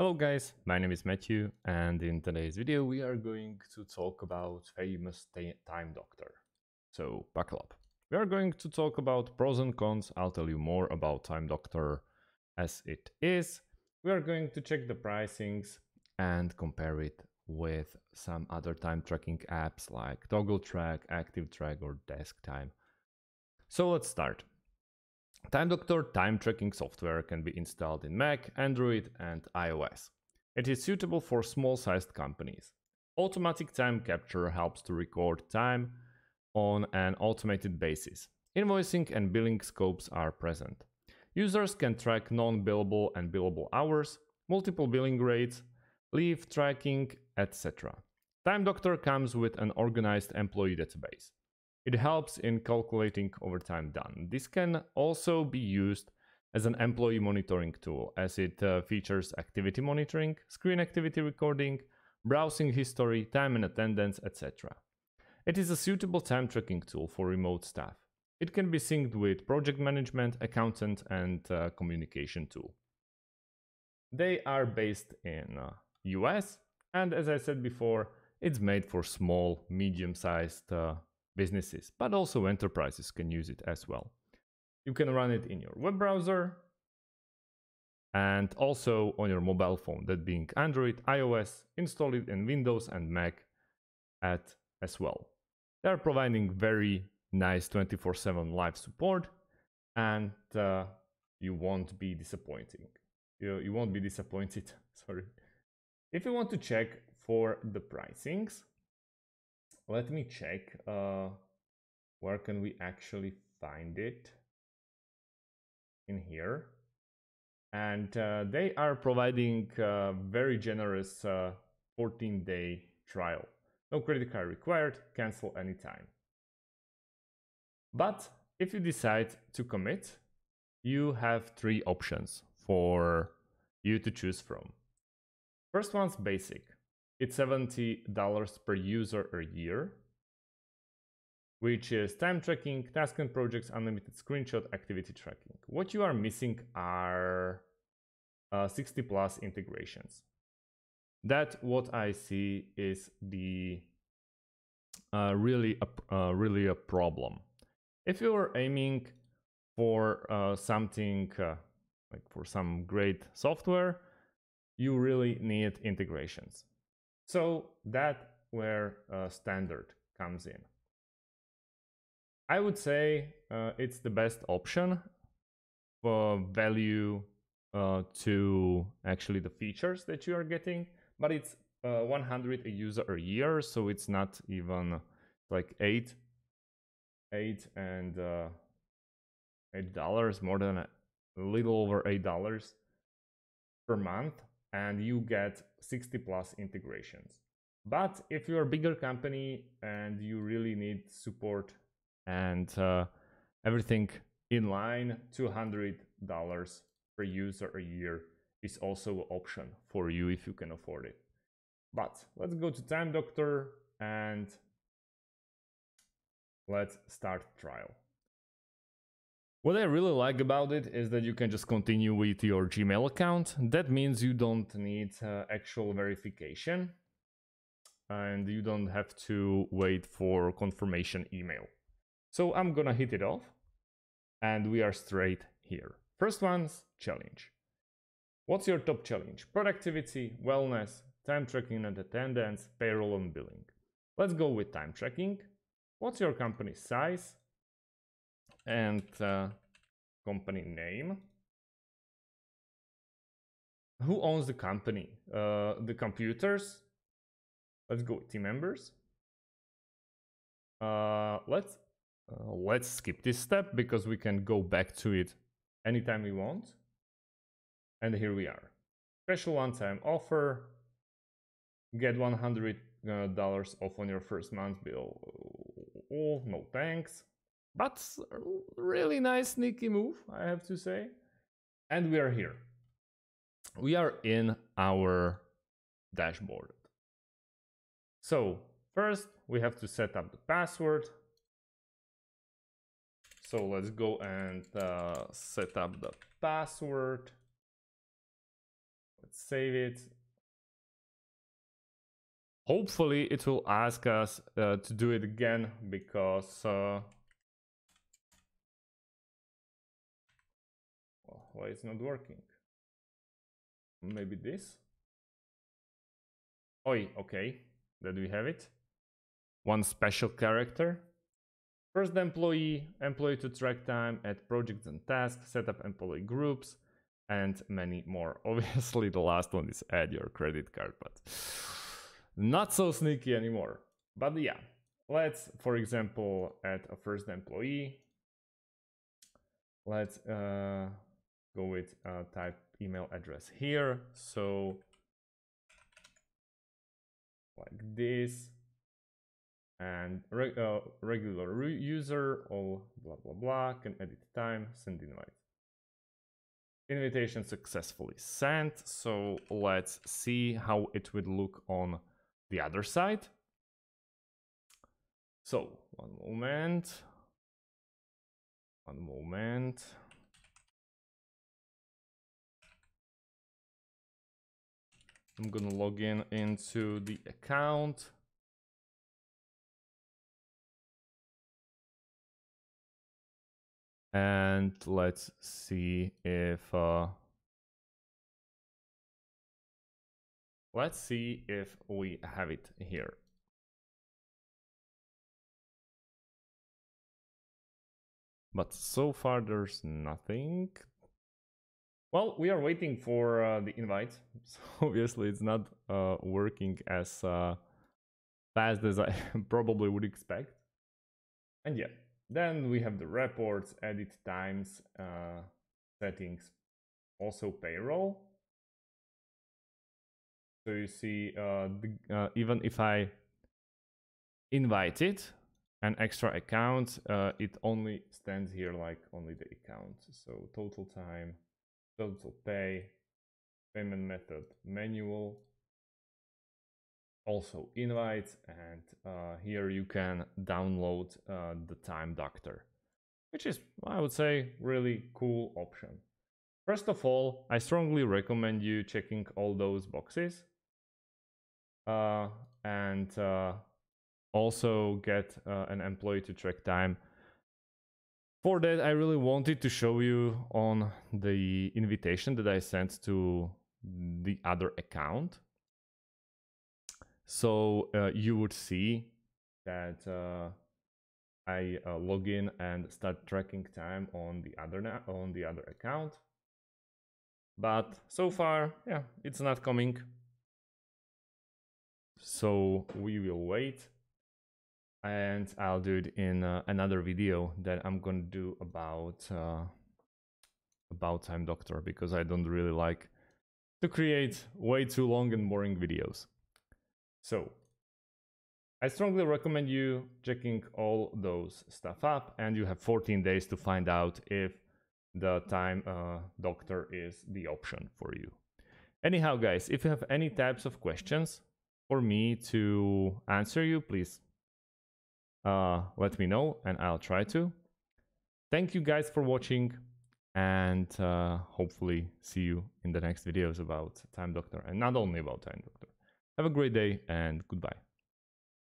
Hello guys, my name is Matthew and in today's video we are going to talk about famous Time Doctor. So buckle up. We are going to talk about pros and cons, I'll tell you more about Time Doctor as it is. We are going to check the pricings and compare it with some other time tracking apps like Toggl Track, ActivTrak or DeskTime. So let's start. Time Doctor time tracking software can be installed in Mac, Android, and iOS. It is suitable for small sized companies. Automatic time capture helps to record time on an automated basis. Invoicing and billing scopes are present. Users can track non billable and billable hours, multiple billing rates, leave tracking, etc. Time Doctor comes with an organized employee database. It helps in calculating overtime done. This can also be used as an employee monitoring tool as it uh, features activity monitoring, screen activity recording, browsing history, time and attendance, etc. It is a suitable time tracking tool for remote staff. It can be synced with project management, accountant, and uh, communication tool. They are based in uh, US, and as I said before, it's made for small, medium-sized uh, businesses, but also enterprises can use it as well. You can run it in your web browser and also on your mobile phone, that being Android, iOS, install it in Windows and Mac at as well. They are providing very nice 24/7 live support, and uh, you won't be disappointing. You, you won't be disappointed. Sorry. If you want to check for the pricings, let me check uh, where can we actually find it? In here. And uh, they are providing a very generous 14 uh, day trial. No credit card required cancel anytime. But if you decide to commit you have three options for you to choose from. First one's basic it's $70 per user a year, which is time tracking, task and projects, unlimited screenshot, activity tracking. What you are missing are uh, 60 plus integrations. That what I see is the uh, really a uh, really a problem. If you are aiming for uh, something uh, like for some great software, you really need integrations. So that where uh, standard comes in. I would say uh, it's the best option for value uh, to actually the features that you are getting, but it's uh, 100 a user a year, so it's not even like eight, eight and uh, eight dollars more than a little over eight dollars per month and you get 60 plus integrations. But if you're a bigger company and you really need support and uh, everything in line, $200 per user a year is also an option for you if you can afford it. But let's go to Time Doctor and let's start trial. What I really like about it is that you can just continue with your Gmail account. That means you don't need uh, actual verification and you don't have to wait for confirmation email. So I'm gonna hit it off and we are straight here. First one's challenge. What's your top challenge? Productivity, wellness, time tracking and attendance, payroll and billing. Let's go with time tracking. What's your company size? And uh, company name. Who owns the company? Uh, the computers. Let's go team members. Uh, let's uh, let's skip this step because we can go back to it anytime we want. And here we are. Special one-time offer. Get $100 uh, off on your first month bill. Oh, no thanks. But really nice sneaky move, I have to say. And we are here. We are in our dashboard. So first we have to set up the password. So let's go and uh, set up the password. let's save it. Hopefully it will ask us uh, to do it again because uh, why it's not working? Maybe this? Oi, okay, that we have it. One special character. First employee, employee to track time, add projects and tasks, set up employee groups, and many more. Obviously, the last one is add your credit card, but not so sneaky anymore. But yeah, let's, for example, add a first employee. Let's uh, go with uh, type email address here. So like this and uh, regular user all blah blah blah can edit time send invite. Invitation successfully sent so let's see how it would look on the other side. So one moment. One moment I'm gonna log in into the account. And let's see if uh, let's see if we have it here. But so far there's nothing well we are waiting for uh, the invite so obviously it's not uh, working as uh, fast as i probably would expect and yeah then we have the reports, edit times, uh, settings, also payroll. So you see, uh, the, uh, even if I invite it, an extra account, it only stands here like only the account. So total time, total pay, payment method, manual, also invite and uh, here you can download uh, the time doctor which is i would say really cool option. First of all i strongly recommend you checking all those boxes uh, and uh, also get uh, an employee to track time for that i really wanted to show you on the invitation that i sent to the other account so uh, you would see that uh, I uh, log in and start tracking time on the other on the other account. But so far, yeah, it's not coming. So we will wait and I'll do it in uh, another video that I'm gonna do about uh, about Time Doctor because I don't really like to create way too long and boring videos. So I strongly recommend you checking all those stuff up and you have 14 days to find out if the time uh, doctor is the option for you. Anyhow, guys, if you have any types of questions for me to answer you, please uh, let me know and I'll try to. Thank you guys for watching and uh, hopefully see you in the next videos about Time Doctor and not only about Time Doctor. Have a great day and goodbye.